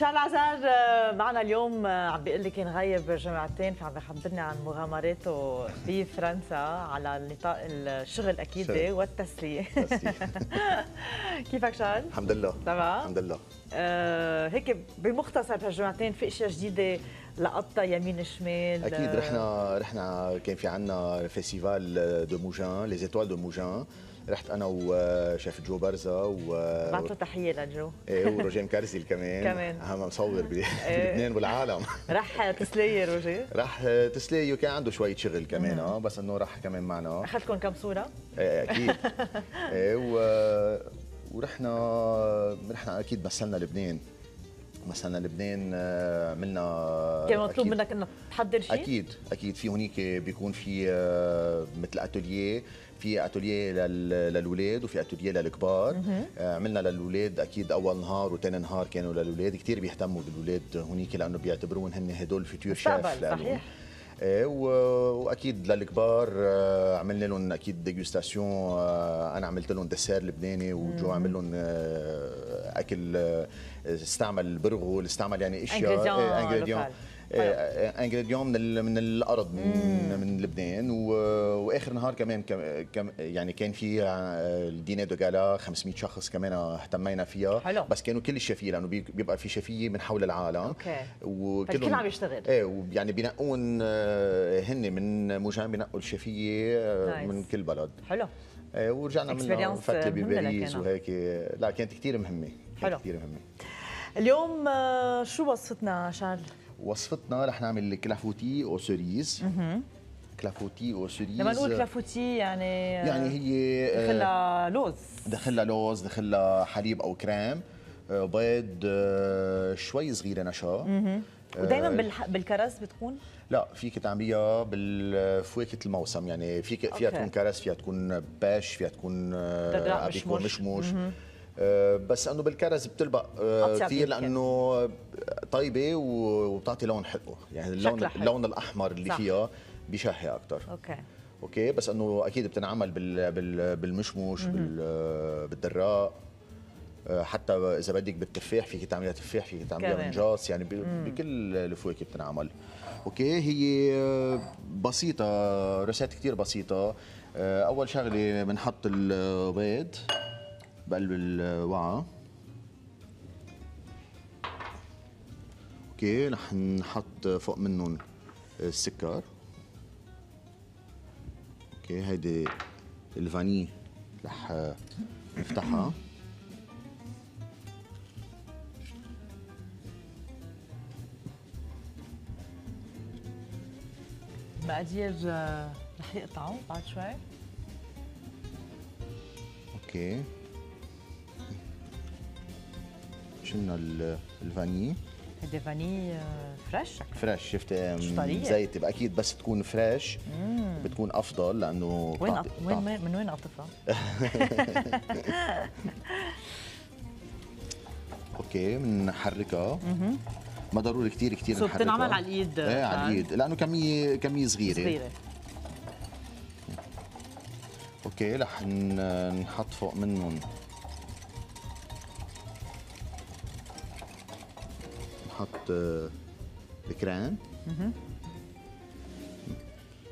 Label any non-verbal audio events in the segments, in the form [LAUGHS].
شارل عزار آه، معنا اليوم آه، عم بيقول لي كان غايب جمعتين فعم بخبرني عن مغامراته بفرنسا على نطاق الشغل أكيد. والتسلية. [LAUGHS] كيفك شارل؟ الحمد لله تمام الحمد لله آه هيك بمختصر بهالجمعتين في إشياء جديدة لقطة يمين شمال أكيد رحنا رحنا كان في عندنا festival de Mougins Les Étoiles de Mougins رحت أنا وشيف جو برزا و بعت له تحية لجو إيه، [LAUGHS] وروجين كارزيل كمان كمان. أهم مصور [LAUGHS] إيه. بلبنان والعالم [LAUGHS] رح تسلية روجي راح تسلية كان عنده شوية شغل كمان آه بس إنه راح كمان معنا أخذتكم كم صورة؟ إيه، أكيد إيه، و ورحنا رحنا أكيد مثلنا لبنان مثلنا لبنان آه، عملنا كان مطلوب. منك إنك تحضر شيء؟ أكيد أكيد في هونيك بيكون في آه، مثل اتوليه في اتوليه لل- للاولاد وفي اتوليه للكبار آه، عملنا للاولاد أكيد أول نهار وثاني نهار كانوا للاولاد كثير بيهتموا بالاولاد هونيك لأنه بيعتبروهم هن هدول futurs chefs. صحيح. و- وأكيد للكبار آه، عملنا لهم أكيد dégustation أنا عملت لهم dessert لبناني وجو عمل لهم آه، أكل آه، استعمل برغل استعمل يعني أشياء local. ingrédients من من الأرض من من لبنان و- وآخر نهار كمان كم كم يعني كان في آه، ال dîner de gala 500 شخص كمان اهتمينا فيها حلو. بس كانوا كل الشفيه لأنه بي- بيبقى في شفيه من حول العالم okay. وكلهم فالكل عم يشتغل. إيه ويعني بينقون آه، هن من موجان بينقوا الشفيه آه، nice. من كل بلد حلو آه، ورجعنا فتله مهمة بباريس. وهيك لا كانت كثير مهمة حلو. كانت كثير مهمة اليوم آه، شو وصفتنا شارل؟ وصفتنا رح نعمل clafoutis aux cerises clafoutis aux cerises لما نقول clafoutis يعني آه، يعني هي آه، دخلها لوز. دخلها لوز دخلها حليب أو كريم. آه، بيض آه، شوي صغيرة نشا. ودائما. بالكرز بتكون؟ لا فيك تعمليها بالفواكه الموسم. يعني فيك فيها okay. تكون كرز فيها تكون pêche فيها تكون آه، دراق عم بيكون مشمش. مشموش. آه، بس أنه بالكرز بتلبق آه، كثير. لأنه طيبة وبتعطي لون حلو. يعني اللون حلو. اللون الأحمر اللي صح. فيها بيشهي أكثر okay. okay؟ بس أنه أكيد بتنعمل بال بال بالمشموش بال بالدراق آه، حتى إذا بدك بالتفاح فيك تعمليها تفاح فيك تعمليها. بنجاص يعني بكل الفواكه بتنعمل. okay؟ هي آه، بسيطة recette كثير بسيطة. آه، أول شغلة بنحط البيض. بقلب الوعاء. okay رح نحط فوق منهم السكر. okay هيدي ال vanille رح نفتحها. مقادير آه، رح يقطعوا بعد شوي. okay. ال- ال vanille؟ هيدي vanille fresh fresh شفت؟ مش طرية. زيت أكيد بس تكون fresh بتكون أفضل لأنه وين بتعطي- أط... وين من وين قطفها؟ [LAUGHS] okay بنحركها ما ضروري كثير كثير نحركها بتنعمل على الإيد، إيه على؟ الإيد. لأنه كميه كمية صغيرة, صغيرة. أوكي رح نحط فوق منهم.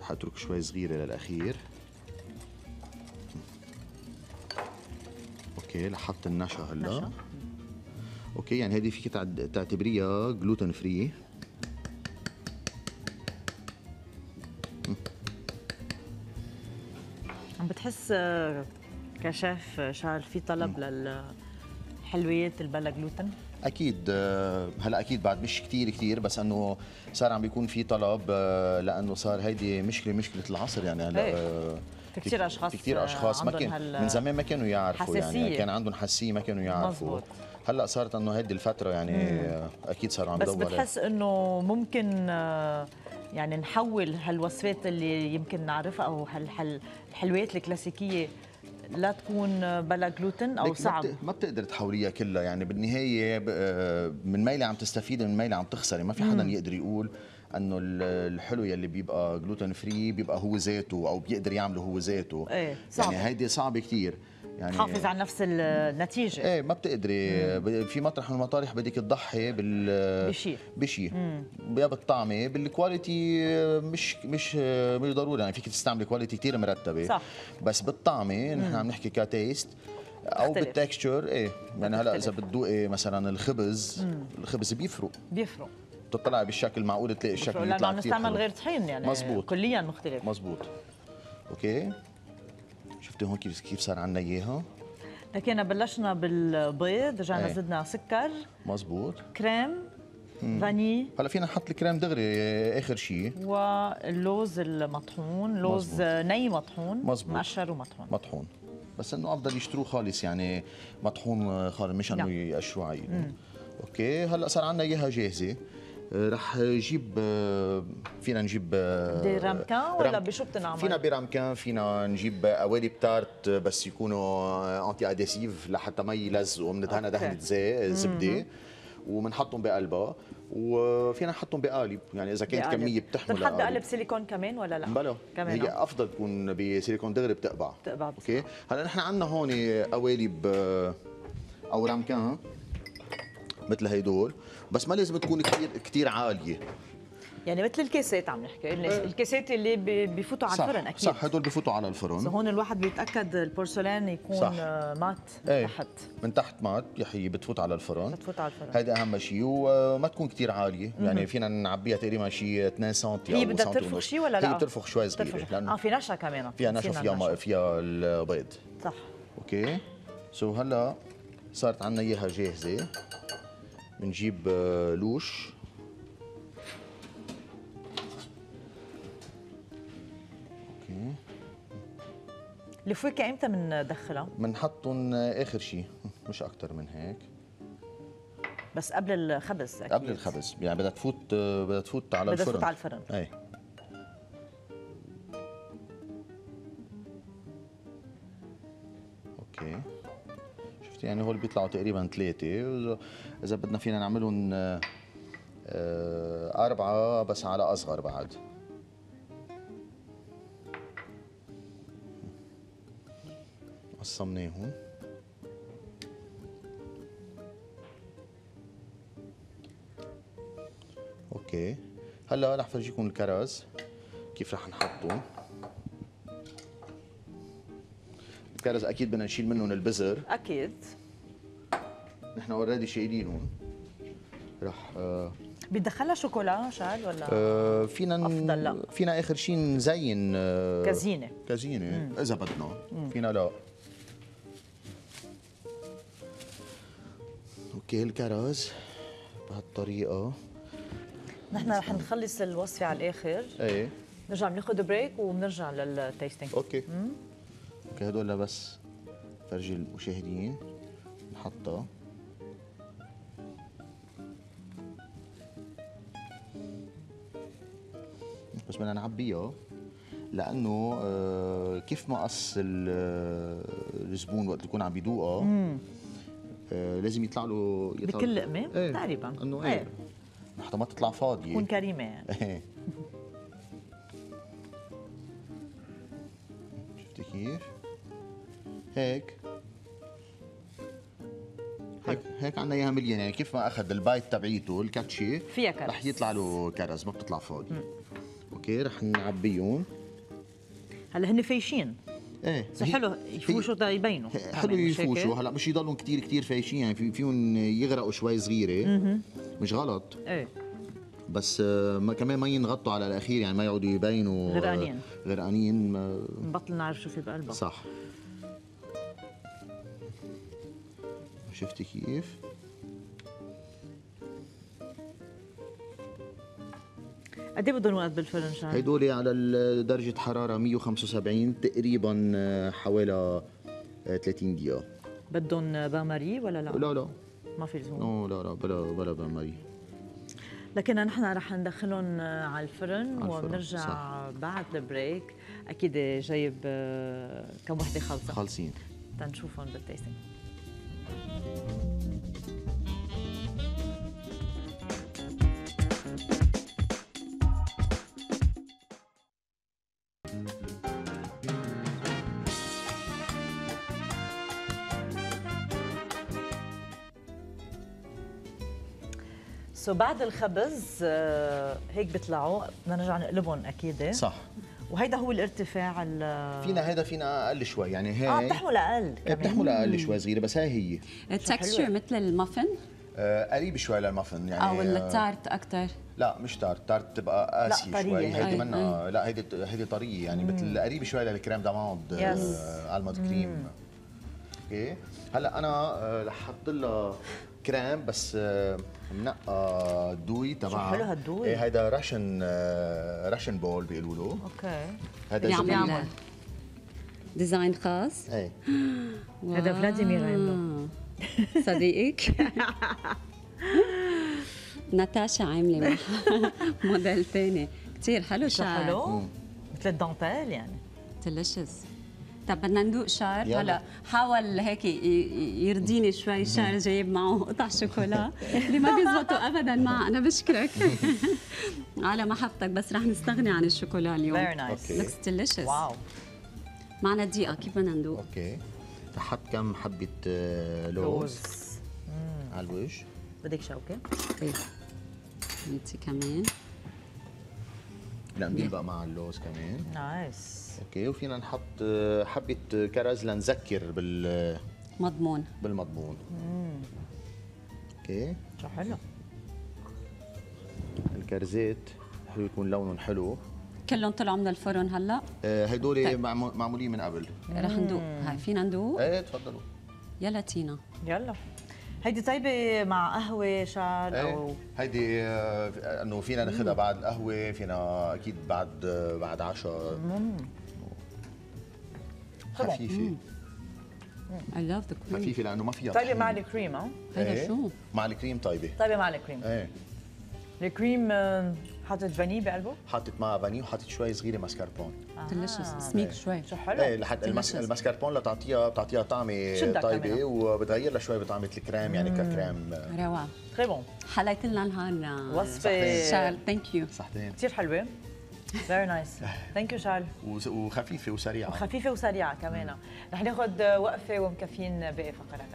رح اترك شوي صغيرة للأخير. okay أحط النشا هلا. okay يعني هذه فيك تعتبريها gluten free عم بتحس آه، كشيف آه، شارل في طلب للحلويات اللي بلا جلوتين؟ أكيد آه، هلا أكيد بعد مش كثير كثير بس إنه صار عم بيكون في طلب آه، لإنه صار هيدي مشكلة مشكلة العصر يعني هلا إيه. آه، في كتير أشخاص، في كثير أشخاص ما كان من زمان ما كانوا يعرفوا يعني حساسية. كان عندهم حساسية ما كانوا يعرفوا مزبوط. هلا صارت إنه هيدي الفترة يعني آه، أكيد صاروا عم بس بتحس إنه ممكن يعني نحول هالوصفات اللي يمكن نعرفها أو هال- الحلويات الكلاسيكية لا تكون بلا جلوتين أو صعب ما, بت... ما بتقدر تحوليها كلها. يعني بالنهاية. آه، من ميلة عم تستفيد من ميلة عم تخسري. ما في حدا يقدر يقول إنه ال- الحلو يلي بيبقى gluten free بيبقى هو ذاته أو بيقدر يعمله هو ذاته. إيه، صعب. يعني هيدي صعبة كثير يعني تحافظ على نفس النتيجة. إيه ما بتقدري. ب- في مطرح من المطارح بدك تضحي بال بشيء. بشيء. يا بالطعمة بال quality مش مش مش ضروري. يعني فيك تستعملي quality كثير مرتبة. صح. بس بالطعمة نحن عم نحكي ك taste أو. بال texture إيه. يعني هلأ إذا. بتذوقي مثلا الخبز الخبز بيفرق. بيفرق. بتطلع بالشكل معقول تلاقي الشكل لأنه يطلع عم كثير نستعمل حلو. غير طحين يعني مزبوط. كليا مختلف. مزبوط okay؟ شفتي هون كيف كيف صار عندنا إياها؟ لكن بلشنا بالبيض رجعنا إيه. زدنا سكر مزبوط. كريم vanille. هلا فينا نحط الكريم دغري آخر شيء واللوز المطحون لوز مزبوط. ني مطحون مزبوط. مقشر ومطحون. مطحون. بس إنه أفضل يشتروه خالص يعني مطحون خالص مش إنه نعم. يقشروه ايدهم okay هلا صار عندنا إياها جاهزة. آه، رح نجيب فينا نجيب des ramequins ولا رام- بشو بتنعمل؟ فينا ب ramequin فينا نجيب قوالب tarte بس يكونوا anti-adhésif لحتى ما يلزقوا بندهنها okay. دهنة زي زبدة وبنحطهم بقلبها وفينا نحطهم بقالب يعني إذا كانت بقالب. كمية بتحمل بتنحط قالب. بقلب سيليكون كمان ولا لا؟ بلا كمان هي. أفضل تكون بسيليكون دغري بتقبع بتقبع okay هلأ نحن عندنا هون قوالب أو رامكان مثل هيدول بس ما لازم تكون كثير كثير عالية. يعني مثل الكاسات عم نحكي الكاسات اللي بيفوتوا على الفرن أكيد. صح هدول بفوتوا على الفرن. هون الواحد بيتأكد البورسلان يكون صح. آه، مات من إيه. تحت من تحت مات يا حي بتفوت على الفرن. بتفوت على الفرن. هيدا أهم شيء وما تكون كثير عالية. يعني فينا نعبيها تقريبا شي 2 سم هي بدها ترفخ شيء ولا لا؟ هي بترفخ شوي صغيرة آه في نشا كمان. فيها نشا فيها ما النشا. فيها البيض. صح. okay؟ so هلأ صارت عندنا إياها جاهزة. بنجيب آه، louche. okay. الفواكه إمتى بندخلها؟ بنحطهم آخر شيء [LAUGHS] مش أكثر من هيك. بس قبل الخبز أكيد. قبل الخبز. يعني بدها تفوت آه، بدها تفوت على بدها الفرن. تفوت على الفرن. اي يعني هول بيطلعوا تقريبا ثلاثة وإذا- إذا بدنا فينا نعملهم آه، أربعة بس على أصغر بعد. قسمناهم. أوكي. هلأ رح فرجيكم الكرز كيف رح نحطه. الكرز أكيد بدنا نشيل منهم البذر أكيد. نحن already شايلينهم رح آه بتدخلها شوكولا شارل ولا؟ آه فينا أفضل لا. فينا آخر شيء نزين آه كزينة. كزينة إذا بدنا. فينا لا. okay الكرز بهالطريقة. نحن رح نخلص الوصفة على الآخر. إيه. نرجع بناخذ break وبنرجع لل tasting okay. okay هدول بس فرجي المشاهدين نحطها بس بدنا نعبيها لأنه آه، كيف ما قص آه، الزبون وقت يكون عم بيدوقها آه، لازم يطلع له يطلع بكل لقمة؟ إيه. تقريبا. إنه إيه. إيه. حتى ما تطلع فاضية. تكون كريمة. يعني [LAUGHS] إيه. شفتي كيف؟ هيك. هيك هيك عندنا اياها مليان يعني كيف ما أخذ ال bite تبعيته الكاتشي فيها كرز. رح يطلع له كرز ما بتطلع فاضي okay رح نعبيهم. هلا هن فايشين. إيه. بس حلو يفوشوا يبينوا حلو؟ يفوشوا. هلا مش يضلوا كثير كثير فايشين يعني في فيهم يغرقوا شوي صغيرة. مش غلط. إيه. بس آه، ما كمان ما ينغطوا على الأخير يعني ما يقعدوا يبينوا آه، غرقانين. غرقانين نبطل نعرف شو في بقلبها صح. شفتي كيف؟ قد إيه بدهم وقت بالفرن شان؟ هيدول على درجة حرارة 175 تقريبا آه، حوالي آه، 30 دقيقة بدهم bain-marie ولا لا؟ لا لا ما في لزوم no لا لا بلا بلا bain-marie لكن نحن رح ندخلهم على الفرن على الفرن، وبنرجع صح. بعد ال break أكيد جايب آه، كم وحدة خالصة خالصين تنشوفهم بال tasting So بعد الخبز آه، هيك بيطلعوا بدنا نرجع نقلبهم أكيد. صح. وهيدا هو الارتفاع ال فينا هيدا فينا أقل شوي يعني هي آه بتحمل أقل إيه، كمان. بتحمل أقل شوي صغيرة بس هاي هي. ال texture مثل المافن آه قريب شوي للمافن يعني ولا آه، التارت أكثر لا مش تارت تارت تبقى قاسيه شوي هي. هيدي منا لا هيدي هيدي طرية يعني مثل قريب شوي لل crème d'amande Yes. almond cream. Okay. هلأ أنا آه، رح أحط لها كريم بس آه، منقي ال douille تبعها حلو هال douille. إيه هيدا Russian آه، Russian ball بيقولوا له. Okay. هذا اللي زبيب. عمل design خاص. إيه. [GASPS] هذا فلاديمير عمله آه. صديقك ناتاشا عاملة معها [LAUGHS] موديل ثاني كثير حلو شو شارل. حلو؟ مثل الدانتيل يعني. Delicious طب بدنا ندوق شارل. يلا. هلا حاول هيك يرضيني شوي شارل جايب معه قطع شوكولا. اللي ما بيزبطوا ابدا معه أنا بشكرك. [LAUGHS] على محبتك بس رح نستغني عن الشوكولا اليوم. Very nice. Looks delicious wow معنا دقيقة كيف بدنا ندوق؟ Okay. رح أحط كم حبة آه، لوز؟ لوز. على الوجه بدك شوكة؟ إيه أنت كمان. لا بقى مع اللوز كمان؟ Nice Okay وفينا نحط حبة كرز لنذكر بال مضمون. بالمضمون. Okay. شو حلو. الكرزات حلو يكون لونهم حلو. كلهم طلعوا من الفرن هلأ. آه، هيدول طيب. معمو- معمولين من قبل. رح ندوق. هاي فينا ندوق إيه تفضلوا. يلا تينا. يلا. هيدي طيبة مع قهوة شارل إيه أو هيدي آه، إنه فينا ناخذها بعد القهوه فينا أكيد بعد آه، بعد عشاء. خفيفة. I love the cream. خفيفة لأنه ما فيها طيبة. مع الكريم ها؟ هيدا إيه، شو؟ مع الكريم طيبة. طيبة مع الكريم. إيه. الكريم آه، حاطط vanille بقلبه؟ حاطط معها vanille وحاطط شوي صغيرة mascarpone Delicious آه. سميك شوي. شو حلو. إيه لحد. الماسكربون لتعطيها بتعطيها طعمة طيبة. وبتغير لها شوي بطعمة الكريم يعني ككريم. روعة. Très bon حليت لنا نهارنا وصفه شارل thank you صحتين كثير حلوة. Very nice thank you شارل وخفيفة وسريعة. خفيفه وسريعة كمان. رح ناخذ وقفة ومكفين باقي فقرات